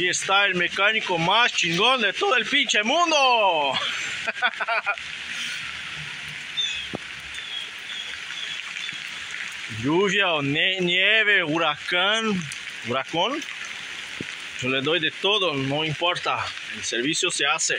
Aquí está el mecánico más chingón de todo el pinche mundo. Lluvia o nieve, huracán, huracán. Yo le doy de todo, no importa. El servicio se hace.